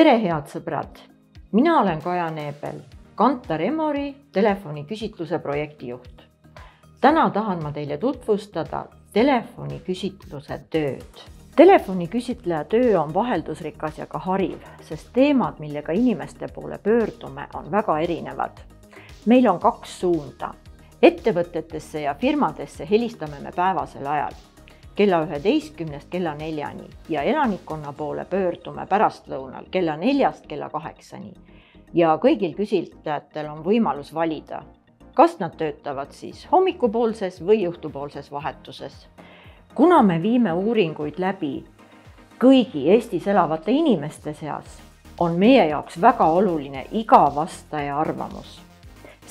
tere, head sõbrad! mina olen Kaja Neebel, Kantar Emori telefoniküsitluse projektijuht. täna tahan ma teile tutvustada telefoniküsitluse tööd. telefoniküsitleja töö on vaheldusrikas ja ka hariv, sest teemad, millega inimeste poole pöördume, on väga erinevad. meil on kaks suunda. ettevõtetesse ja firmadesse helistame me päevasel ajal kella üheteistkümnest kella neljani ja elanikkonna poole pöördume pärastlõunal kella neljast kella kaheksani. ja kõigil küsitlejatel on võimalus valida, kas nad töötavad siis hommikupoolses või õhtupoolses vahetuses. kuna me viime uuringuid läbi kõigi Eestis elavate inimeste seas, on meie jaoks väga oluline iga vastaja arvamus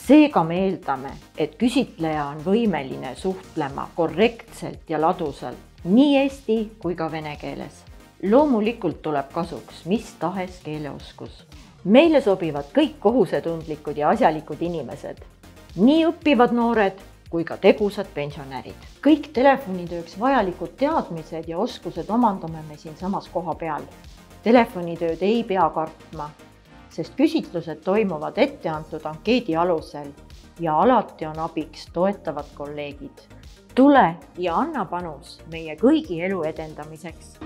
seega me eeldame, et küsitleja on võimeline suhtlema korrektselt ja ladusalt nii eesti kui ka vene keeles. loomulikult tuleb kasuks mis tahes keeleoskus. meile sobivad kõik kohusetundlikud ja asjalikud inimesed, nii õppivad noored kui ka tegusad pensionärid. kõik telefonitööks vajalikud teadmised ja oskused omandame me siinsamas kohapeal. telefonitööd ei pea kartma sest küsitlused toimuvad etteantud ankeedi alusel ja alati on abiks toetavad kolleegid. tule ja anna panus meie kõigi elu edendamiseks